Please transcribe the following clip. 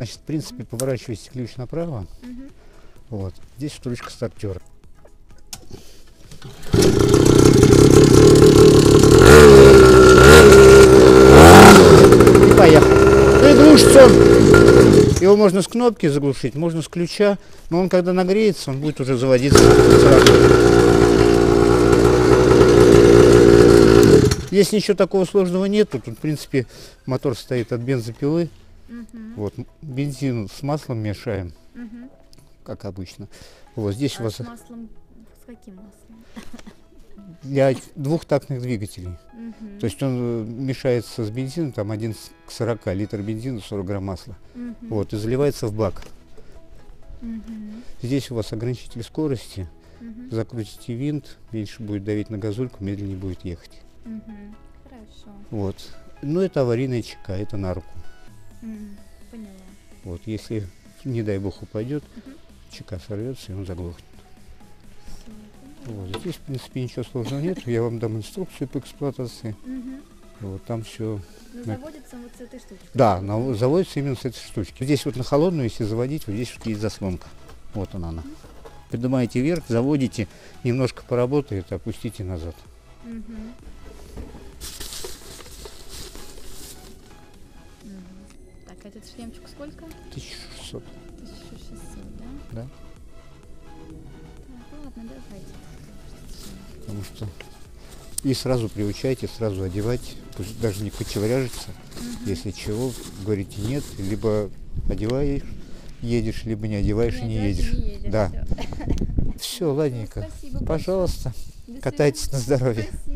Значит, в принципе, поворачиваете ключ направо. Мгм. Вот. Здесь вот ручка стартера. И поехал. И глушится он. Его можно с кнопки заглушить, можно с ключа. Но он когда нагреется, он будет уже заводиться сразу. Здесь ничего такого сложного нету. Тут, в принципе, мотор стоит от бензопилы. Мгм. Вот, бензин с маслом мешаем, Мгм. как обычно. Вот здесь у А вас с маслом, с каким маслом? для двухтактных двигателей. Мгм. То есть он э, мешается с бензином, там 1 с- к 40 литр бензина, 40 грамм масла. Мгм. Вот, и заливается в бак. Мгм. Здесь у вас ограничитель скорости. Мгм. Закрутите винт, меньше будет давить на газульку, медленнее будет ехать. Мгм. Хорошо. Вот. Ну, это аварийная чека, это на руку. Поняла. Вот, если, не дай бог, упадет, Мгм. чека сорвется, и он заглохнет. Вот. Здесь, в принципе, ничего сложного нет. Я вам дам инструкцию по эксплуатации. Вот, там все. Ну, Да. заводится вот с этой штучкой. Да, на- заводится именно с этой штучки. Здесь вот на холодную, если заводить, вот здесь вот есть заслонка. Вот она она. Поднимаете вверх, заводите, немножко поработает, опустите назад. Мгм. Так, этот шлемчик сколько? 1600. 1600, да? Да. Так, ладно, давайте. Потому что и сразу приучайте, сразу одевать, пусть даже не кочевряжется. Мгм. Если чего, говорите нет, либо одеваешь, едешь, либо не одеваешь и не едешь. не едешь, Да. Все, ладненько. Спасибо. Пожалуйста, катайтесь на здоровье. свидания.